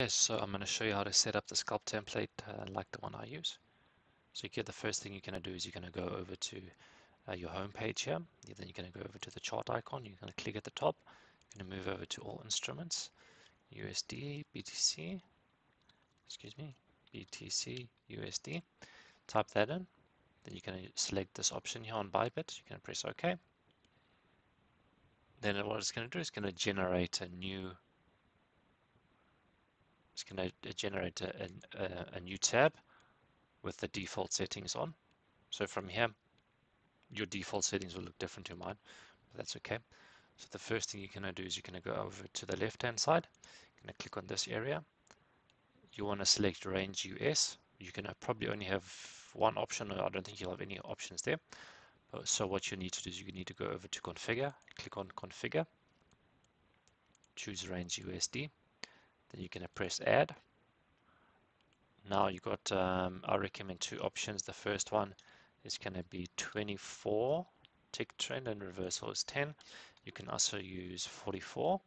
Yes, so I'm going to show you how to set up the sculpt template uh, like the one I use. So here the first thing you're going to do is you're going to go over to uh, your home page here. Then you're going to go over to the chart icon. You're going to click at the top. You're going to move over to all instruments, USD, BTC, excuse me, BTC, USD. Type that in. Then you're going to select this option here on Bybit. You're going to press OK. Then what it's going to do is going to generate a new it's going to uh, generate a, a, a, new tab with the default settings on. So from here, your default settings will look different to mine, but that's okay. So the first thing you're going to do is you're going to go over to the left-hand side. You're going to click on this area. You want to select Range US. You're going to uh, probably only have one option. I don't think you'll have any options there. Uh, so what you need to do is you need to go over to Configure. Click on Configure. Choose Range USD then you're going to press add. Now you've got, um, I recommend two options. The first one is going to be 24 tick trend and reversal is 10. You can also use 44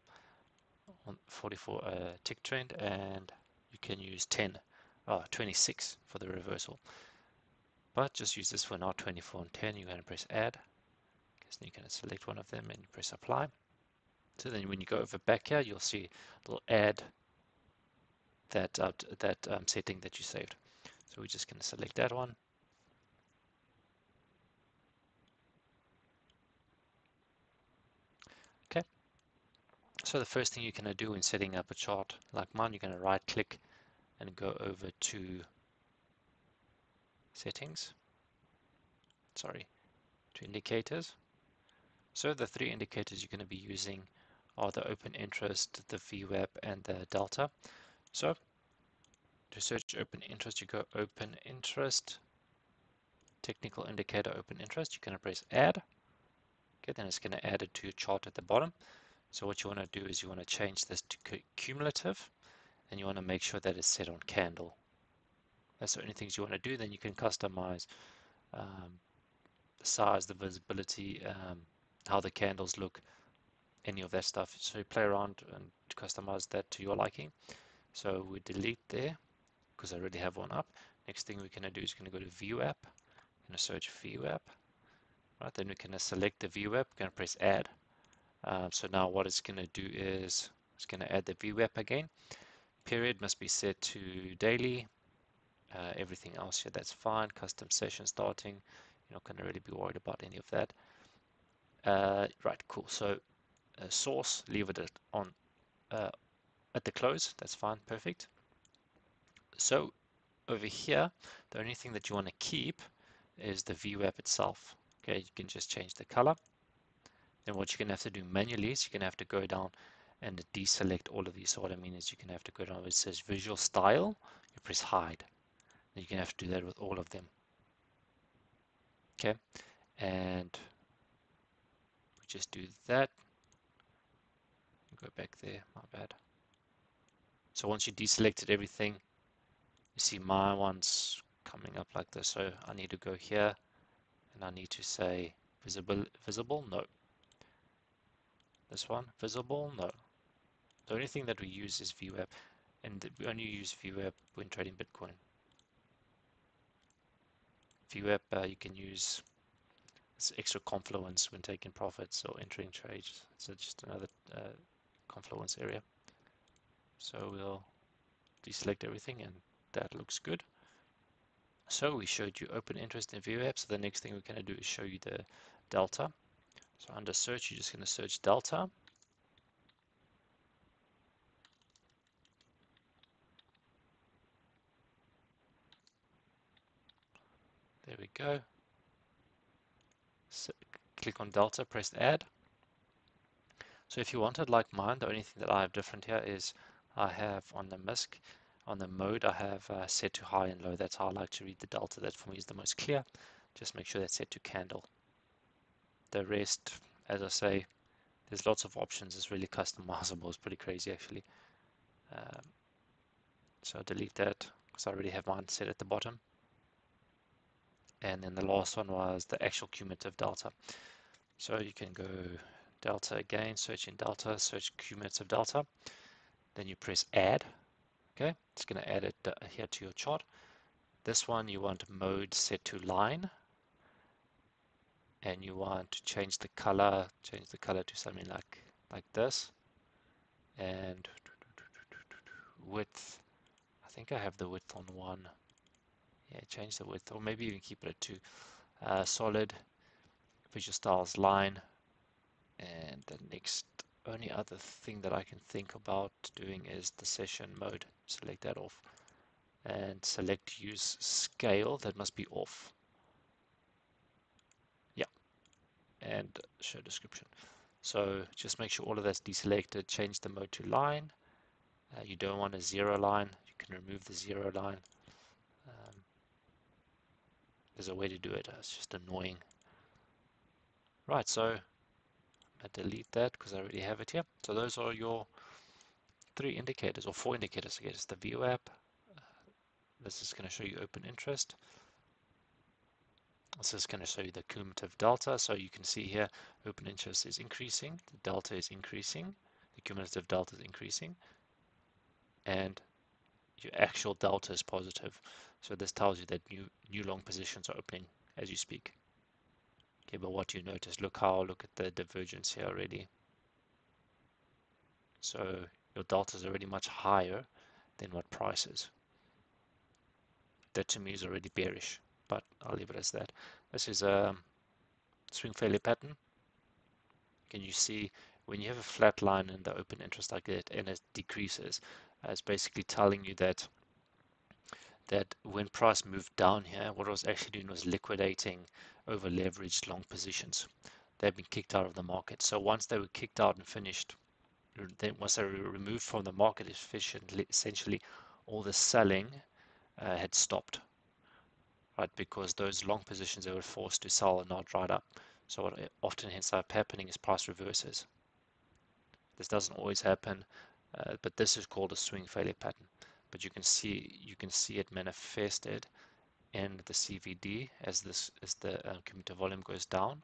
44 uh, tick trend and you can use 10 oh, 26 for the reversal but just use this for now 24 and 10 you're going to press add so you can select one of them and press apply so then when you go over back here you'll see a little add that uh, that um, setting that you saved. So we're just going to select that one. Okay. So the first thing you're going to do in setting up a chart like mine, you're going to right click and go over to settings. Sorry, to indicators. So the three indicators you're going to be using are the open interest, the VWAP, and the delta. So to search open interest, you go open interest, technical indicator open interest. You're going to press add. Okay, then it's going to add it to your chart at the bottom. So what you want to do is you want to change this to cumulative and you want to make sure that it's set on candle. That's the only things you want to do. Then you can customize um, the size, the visibility, um, how the candles look, any of that stuff. So you play around and customize that to your liking. So we delete there because I already have one up. Next thing we're going to do is going to go to VWAP. I'm going to search VWAP. Right, then we're going to select the VWAP. We're going to press add. Um, so now what it's going to do is it's going to add the VWAP again. Period must be set to daily. Uh, everything else here, that's fine. Custom session starting. You're not going to really be worried about any of that. Uh, right, cool. So uh, source, leave it on uh, at the close. That's fine, perfect. So over here, the only thing that you want to keep is the VWAP itself. Okay, you can just change the color. Then what you're going to have to do manually is you're going to have to go down and deselect all of these. So what I mean is you can have to go down it says visual style, you press hide. And you can have to do that with all of them. Okay, and just do that. Go back there, my bad. So once you deselected everything, you see my one's coming up like this. So I need to go here and I need to say visible, visible, no. This one, visible, no. The only thing that we use is VWAP and we only use VWAP when trading Bitcoin. VWAP uh, you can use as extra confluence when taking profits or entering trades. So just another uh, confluence area. So we'll deselect everything and that looks good. So we showed you open interest in VWAP. So the next thing we're going to do is show you the delta. So under search, you're just going to search delta. There we go. So click on delta, press add. So if you wanted like mine, the only thing that I have different here is I have on the MISC, on the mode I have uh, set to high and low. That's how I like to read the delta. That for me is the most clear. Just make sure that's set to candle. The rest, as I say, there's lots of options. It's really customizable. It's pretty crazy actually. Um, so delete that because I already have mine set at the bottom. And then the last one was the actual cumulative delta. So you can go delta again, search in delta, search cumulative delta. Then you press add. Okay, it's going to add it uh, here to your chart. This one you want mode set to line. And you want to change the color, change the color to something like like this. And width. I think I have the width on one. Yeah change the width or maybe even keep it at two uh, solid. Visual styles line. And the next only other thing that I can think about doing is the session mode. Select that off. And select use scale. That must be off. Yeah. And show description. So just make sure all of that's deselected. Change the mode to line. Uh, you don't want a zero line. You can remove the zero line. Um, there's a way to do it. It's just annoying. Right so I delete that because I already have it here so those are your three indicators or four indicators I guess the VWAP, uh, this is going to show you open interest. This is going to show you the cumulative delta. So you can see here, open interest is increasing, the delta is increasing, the cumulative delta is increasing, and your actual delta is positive. So this tells you that new new long positions are opening as you speak. Okay, but what you notice, look how look at the divergence here already. So your delta is already much higher than what price is that to me is already bearish, but I'll leave it as that. This is a swing failure pattern. Can you see when you have a flat line in the open interest like that and it decreases, it's basically telling you that that when price moved down here, what I was actually doing was liquidating over leveraged long positions. They've been kicked out of the market. So once they were kicked out and finished, then once they were removed from the market efficiently, essentially all the selling uh, had stopped, right? Because those long positions they were forced to sell are not dried up. So what often ends up happening is price reverses. This doesn't always happen, uh, but this is called a swing failure pattern. But you can see you can see it manifested in the CVD as this as the uh, cumulative volume goes down,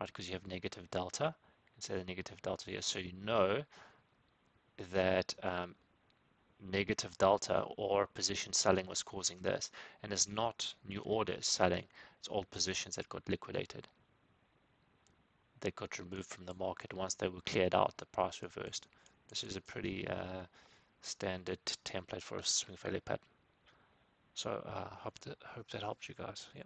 right? Because you have negative delta. Say the negative delta here, so you know that um, negative delta or position selling was causing this. And it's not new orders selling, it's old positions that got liquidated. They got removed from the market. Once they were cleared out, the price reversed. This is a pretty uh, standard template for a swing failure pattern. So I uh, hope, that, hope that helps you guys. Yeah.